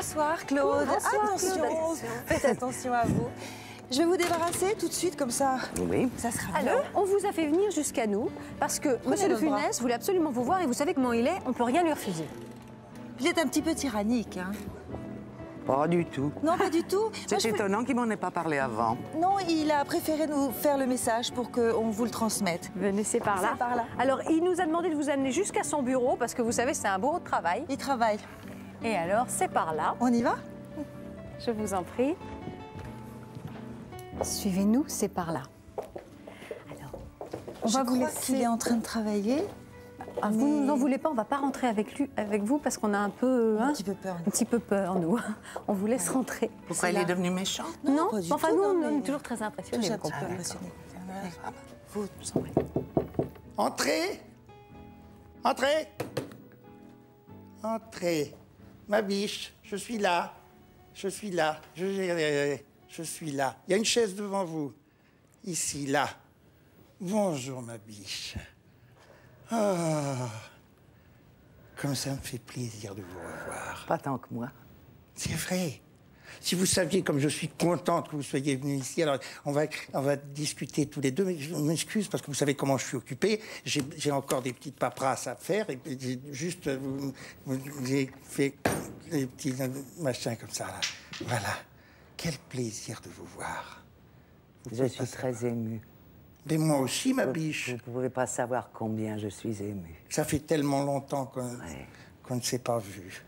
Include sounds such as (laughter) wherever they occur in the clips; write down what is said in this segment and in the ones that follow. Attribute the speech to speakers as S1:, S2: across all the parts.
S1: Bonsoir Claude.
S2: Bonsoir,
S1: attention,
S2: Claude.
S1: faites attention à vous. Je vais vous débarrasser tout de suite comme ça.
S3: Oui.
S1: Ça sera
S2: Alors,
S1: mieux.
S2: on vous a fait venir jusqu'à nous parce que Monsieur de
S1: le bras.
S2: Funès voulait absolument vous voir et vous savez comment il est, on peut rien lui refuser.
S1: Il est un petit peu tyrannique. hein.
S3: Pas du tout.
S1: Non, pas du tout. (laughs)
S3: C'est étonnant qu'il m'en ait pas parlé avant.
S1: Non, il a préféré nous faire le message pour qu'on vous le transmette.
S2: Venez, c'est par là.
S1: C'est par là.
S2: Alors, il nous a demandé de vous amener jusqu'à son bureau parce que vous savez, c'est un bureau de travail.
S1: Il travaille.
S2: Et alors, c'est par là.
S1: On y va?
S2: Je vous en prie. Suivez-nous, c'est par là. Alors, on
S1: Je
S2: va vous
S1: crois
S2: laisser.
S1: qu'il est en train de travailler.
S2: Ah, vous n'en voulez pas, on va pas rentrer avec lui, avec vous parce qu'on a un peu,
S1: Un
S2: hein,
S1: petit peu peur.
S2: un petit peu peur nous. (laughs) On vous laisse rentrer.
S3: Pourquoi
S1: C'est
S3: il est devenu méchant?
S1: Non, pas du
S2: enfin
S1: tout,
S2: nous,
S1: non,
S2: on
S1: mais-
S2: est toujours très impressionnés.
S1: Toujours
S2: vous
S1: un petit peu
S2: comprenez.
S1: impressionné.
S3: Ah,
S1: Vous,
S4: Entrez Entrez Entrez Ma biche, je suis là. Je suis là. Je, je suis là. Il y a une chaise devant vous. Ici, là. Bonjour, ma biche. Ah Comme ça me fait plaisir de vous revoir.
S3: Pas tant que moi.
S4: C'est vrai. Si vous saviez comme je suis contente que vous soyez venu ici, alors on va, on va discuter tous les deux, mais je m'excuse parce que vous savez comment je suis occupé. J'ai encore des petites paperasses à faire et juste, euh, j'ai fait des petits machins comme ça. Là. Voilà. Quel plaisir de vous voir. Vous
S3: Je suis très émue.
S4: Mais moi aussi, ma biche.
S3: Vous ne pouvez pas savoir combien je suis émue.
S4: Ça fait tellement longtemps qu'on
S3: Ouais.
S4: ne s'est pas vu.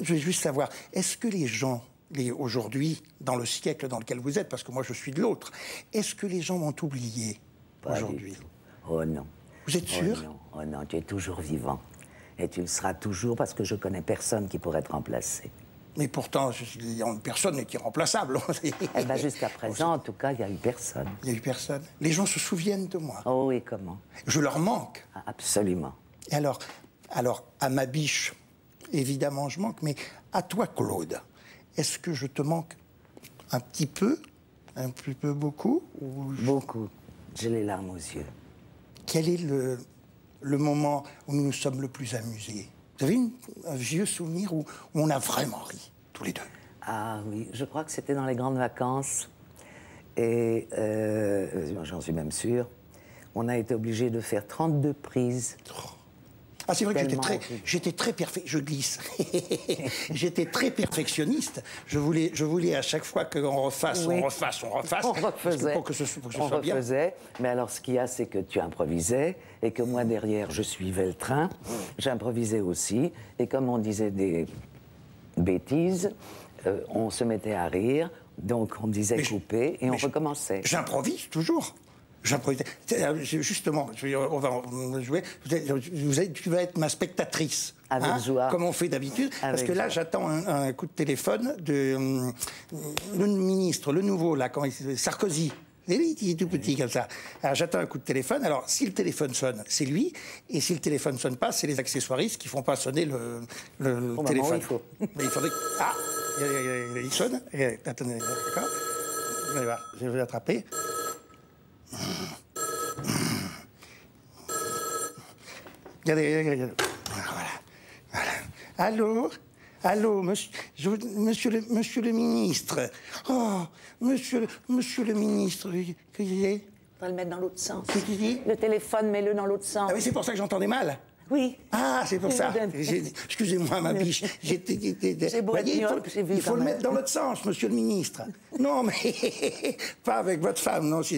S4: Je veux juste savoir, est-ce que les gens, les, aujourd'hui, dans le siècle dans lequel vous êtes, parce que moi je suis de l'autre, est-ce que les gens m'ont oublié aujourd'hui?
S3: Oh non.
S4: Vous êtes sûr?
S3: Oh non, oh non, tu es toujours vivant. Et tu le seras toujours parce que je connais personne qui pourrait te remplacer.
S4: Mais pourtant, je suis- il y a personne n'est irremplaçable.
S3: Eh ben, jusqu'à présent, en tout cas, il n'y a eu personne.
S4: Il n'y a eu personne. Les gens se souviennent de moi.
S3: Oh, et comment?
S4: Je leur manque.
S3: Ah, Absolument.
S4: Et alors, alors, à ma biche, évidemment, je manque, mais à toi, Claude, est-ce que je te manque un petit peu, un petit peu beaucoup ou
S3: Beaucoup. J'ai les larmes aux yeux.
S4: Quel est le, le moment où nous nous sommes le plus amusés? Vous avez une- un vieux souvenir où, où on a vraiment ri, tous les deux?
S3: Ah oui, je crois que c'était dans les grandes vacances. Et euh, j'en suis même sûre. On a été obligé de faire 32 prises.
S4: Ah, c'est vrai que j'étais très, j'étais très perfect, je glisse. (laughs) j'étais très perfectionniste. Je voulais, je voulais à chaque fois qu'on refasse,
S3: Oui.
S4: on refasse, on refasse.
S3: On
S4: que
S3: refaisait.
S4: Pour que ce, pour que ce
S3: on
S4: soit bien.
S3: refaisait. Mais alors, ce qu'il y a, c'est que tu improvisais et que moi, derrière, je suivais le train. J'improvisais aussi. Et comme on disait des bêtises, euh, on se mettait à rire. Donc, on disait couper et on recommençait.
S4: J'improvise toujours. Euh, Justement, on va jouer. Vous êtes- tu vas être ma spectatrice. hein,
S3: Avec joie.
S4: Comme on fait d'habitude. Parce que là, j'attends un, un coup de téléphone de hum, le ministre, le nouveau, là, comment il Sarkozy. Et il est tout petit comme ça. Alors j'attends un coup de téléphone. Alors si le téléphone sonne, c'est lui. Et si le téléphone sonne pas, c'est les accessoiristes qui font pas sonner le, le
S3: où
S4: téléphone.
S3: il faut. (laughs)
S4: Mais il faudrait. Ah il, sonne. Et- attendez, d'accord je vais l'attraper. Regardez, regardez, regardez. Voilà. voilà. Allô? Allô, monsieur, je vous- monsieur, le, monsieur le ministre. Oh, monsieur, le- monsieur le ministre. Que est
S3: On va le mettre dans l'autre sens.
S4: Dit
S3: Le téléphone, mets-le dans l'autre sens.
S4: Ah oui, c'est pour ça que j'entendais mal.
S3: Oui.
S4: Ah, c'est pour ça. Excusez-moi, ma biche. J'étais- il faut,
S3: vu
S4: il faut le
S3: même.
S4: mettre dans l'autre sens, monsieur le ministre. Non, mais (laughs) pas avec votre femme, non. (clears throat)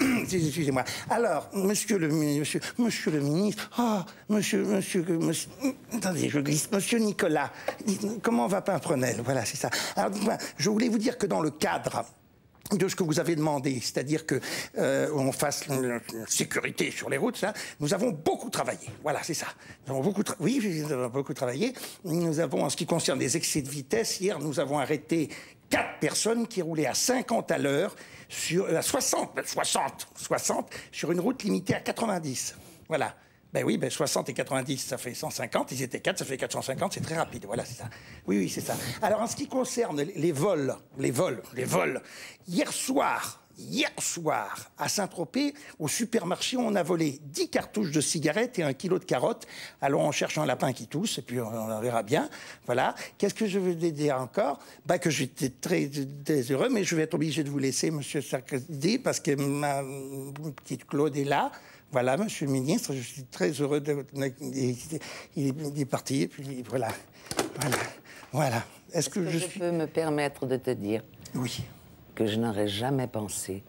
S4: Excusez-moi. Alors, monsieur le, monsieur, monsieur le ministre, ah, monsieur, monsieur, monsieur, (clears throat) attendez, je glisse, monsieur Nicolas, comment va Pimprenel? Voilà, c'est ça. Alors, je voulais vous dire que dans le cadre de ce que vous avez demandé, c'est-à-dire que euh, on fasse la sécurité sur les routes, ça, nous avons beaucoup travaillé. Voilà, c'est ça. Nous avons beaucoup, oui, nous avons beaucoup travaillé. Nous avons, en ce qui concerne les excès de vitesse, hier, nous avons arrêté quatre personnes qui roulaient à 50 à l'heure sur à 60, 60, 60 sur une route limitée à 90. Voilà. Ben oui, ben 60 et 90, ça fait 150. Ils étaient 4, ça fait 450. C'est très rapide. Voilà, c'est ça. Oui, oui, c'est ça. Alors, en ce qui concerne les vols, les vols, les vols, hier soir, hier soir, à Saint-Tropez, au supermarché, on a volé 10 cartouches de cigarettes et un kilo de carottes. Alors on cherche un lapin qui tousse, et puis on, on verra bien. Voilà. Qu'est-ce que je veux dire encore? Bah, Que j'étais très, très heureux, mais je vais être obligé de vous laisser, monsieur Sarkozy, parce que ma petite Claude est là. Voilà, monsieur le ministre, je suis très heureux de. Il est, parti, et puis voilà. Voilà. Voilà. Est-ce que,
S3: Que
S4: je
S3: je
S4: suis.
S3: peux me permettre de te dire
S4: Oui.
S3: Que je n'aurais jamais pensé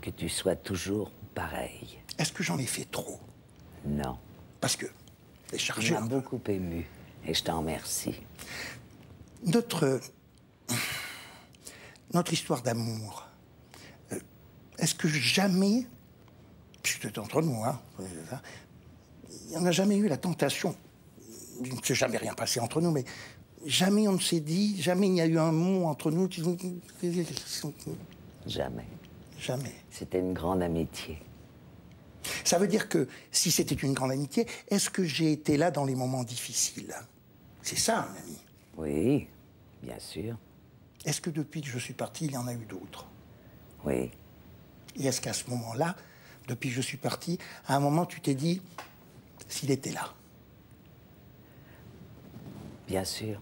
S3: que tu sois toujours pareil.
S4: Est-ce que j'en ai fait trop?
S3: Non.
S4: Parce que. Les
S3: Tu
S4: chargés.
S3: m'as beaucoup ému et je t'en remercie.
S4: Notre. Notre histoire d'amour. euh, Est-ce que jamais. C'est entre nous, hein. Il n'y en a jamais eu la tentation. Il ne s'est jamais rien passé entre nous, mais jamais on ne s'est dit, jamais il n'y a eu un mot entre nous.
S3: Jamais.
S4: Jamais.
S3: C'était une grande amitié.
S4: Ça veut dire que si c'était une grande amitié, est-ce que j'ai été là dans les moments difficiles? C'est ça, un ami.
S3: Oui, bien sûr.
S4: Est-ce que depuis que je suis parti, il y en a eu d'autres?
S3: Oui.
S4: Et est-ce qu'à ce moment-là, depuis que je suis parti, à un moment, tu t'es dit, s'il était là?
S3: Bien sûr,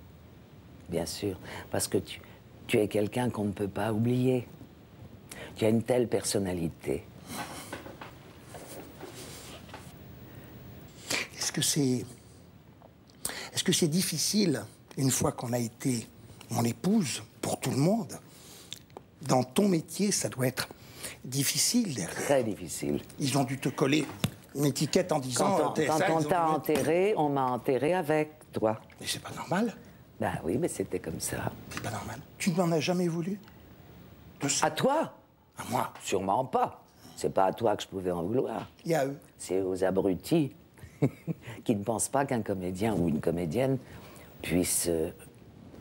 S3: bien sûr, parce que tu, tu es quelqu'un qu'on ne peut pas oublier. Tu as une telle personnalité.
S4: Est-ce que c'est. Est-ce que c'est difficile, une fois qu'on a été mon épouse, pour tout le monde Dans ton métier, ça doit être difficile.
S3: Très difficile.
S4: Ils ont dû te coller une étiquette en disant.
S3: Quand on, t'a enterré, on m'a enterré avec toi.
S4: Mais c'est pas normal.
S3: Ben oui, mais c'était comme ça.
S4: C'est pas normal. Tu ne m'en as jamais voulu De ça
S3: À toi
S4: À moi.
S3: Sûrement pas. C'est pas à toi que je pouvais en vouloir.
S4: Il y a eux.
S3: C'est aux abrutis (laughs) qui ne pensent pas qu'un comédien ou une comédienne puisse euh,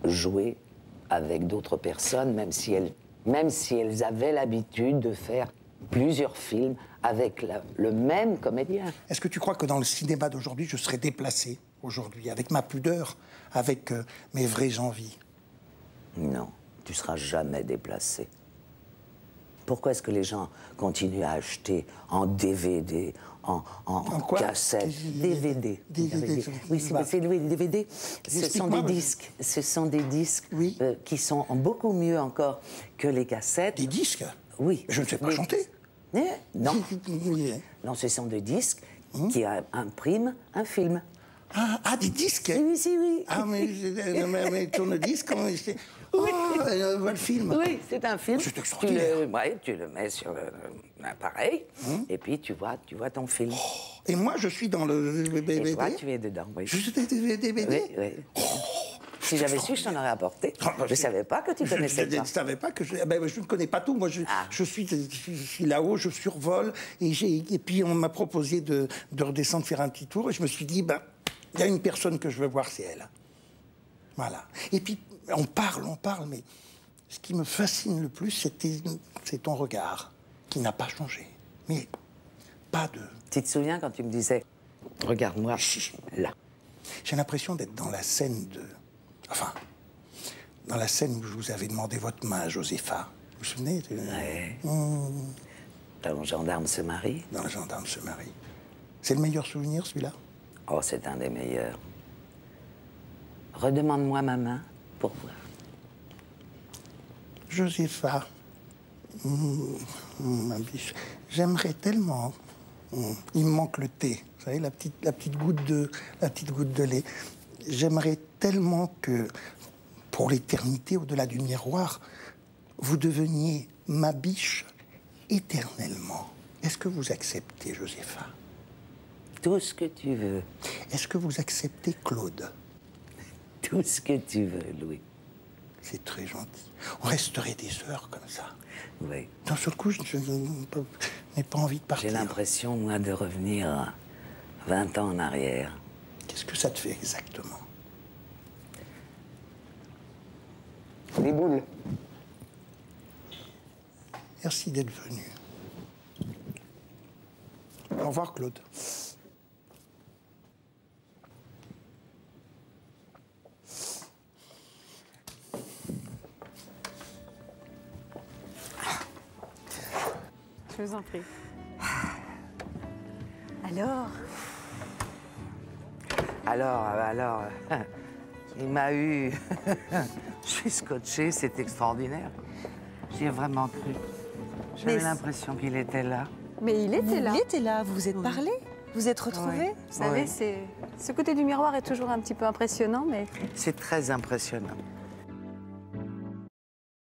S3: jouer avec d'autres personnes, même si elles, même si elles avaient l'habitude de faire plusieurs films avec la- le même comédien.
S4: Est-ce que tu crois que dans le cinéma d'aujourd'hui, je serais déplacé? Aujourd'hui, avec ma pudeur, avec euh, mes vraies envies
S3: Non, tu seras jamais déplacé. Pourquoi est-ce que les gens continuent à acheter en DVD, en, en,
S4: En quoi
S3: cassette?
S4: DVD.
S3: DVD. Oui, c'est les DVD. Ce sont des disques. Ce sont des disques
S4: Oui.
S3: euh, qui sont beaucoup mieux encore que les cassettes.
S4: Des disques?
S3: Oui.
S4: Je ne sais pas
S3: Les-
S4: chanter.
S3: Eh, Non, (laughs)
S4: Oui.
S3: non, ce sont des disques
S4: Hum.
S3: qui impriment un film.
S4: Ah, ah, des disques
S3: Oui, si, oui.
S4: Ah, mais, mais, mais, mais tourne-disque, comment s'est- Oh, euh, le film.
S3: Oui, c'est un film.
S4: C'est
S3: tu
S4: extraordinaire.
S3: le, ouais, tu le mets sur le- l'appareil et puis tu vois, tu vois ton film.
S4: Et moi, je suis dans le
S3: et
S4: DVD.
S3: toi, tu es dedans. Oui.
S4: Je suis dans le DVD.
S3: Oui, oui. si j'avais su, je t'en aurais apporté.
S4: Ah, bah,
S3: je ne savais pas que tu connaissais
S4: je ne savais pas que je, ah ben, je ne connais pas tout. Moi, je,
S3: Ah.
S4: je suis, là-haut, je survole, et, et puis on m'a proposé de, de redescendre faire un petit tour, et je me suis dit, ben, il y a une personne que je veux voir, c'est elle. Voilà. Et puis, on parle, on parle, mais ce qui me fascine le plus, c'est ton regard, qui n'a pas changé. Mais pas de...
S3: Tu te souviens quand tu me disais, regarde-moi là.
S4: J'ai l'impression d'être dans la scène de... Enfin, dans la scène où je vous avais demandé votre main Josépha. Vous vous souvenez de-
S3: Ouais.
S4: Mmh.
S3: Ton gendarme se marie.
S4: dans le gendarme se marie. C'est le meilleur souvenir, celui-là?
S3: Oh, c'est un des meilleurs. Redemande-moi ma main pour voir.
S4: Josépha, mmh, mmh, ma biche, j'aimerais tellement. Mmh, il me manque le thé, vous savez, la petite, la petite, goutte, de, la petite goutte de lait. J'aimerais tellement que, pour l'éternité, au-delà du miroir, vous deveniez ma biche éternellement. Est-ce que vous acceptez, Josépha
S3: Tout ce que tu veux.
S4: Est-ce que vous acceptez Claude?
S3: Tout ce que tu veux, Louis.
S4: C'est très gentil. On resterait des heures comme ça.
S3: Oui.
S4: D'un seul coup, je, je- je n'ai pas envie de
S3: J'ai
S4: partir.
S3: l'impression, moi, de revenir 20 ans en arrière.
S4: Qu'est-ce que ça te fait exactement?
S3: Les boules.
S4: Merci d'être venu. Au revoir, Claude.
S2: Je vous en prie. (sighs) Alors (sighs)
S3: Alors, alors, euh, il m'a eu. (laughs) Je suis scotché, c'est extraordinaire. J'y ai vraiment cru. J'avais l'impression qu'il était là.
S2: Mais il était là.
S1: Il était là, vous vous êtes parlé Vous vous êtes retrouvés
S2: Vous savez, c'est ce côté du miroir est toujours un petit peu impressionnant, mais
S3: C'est très impressionnant.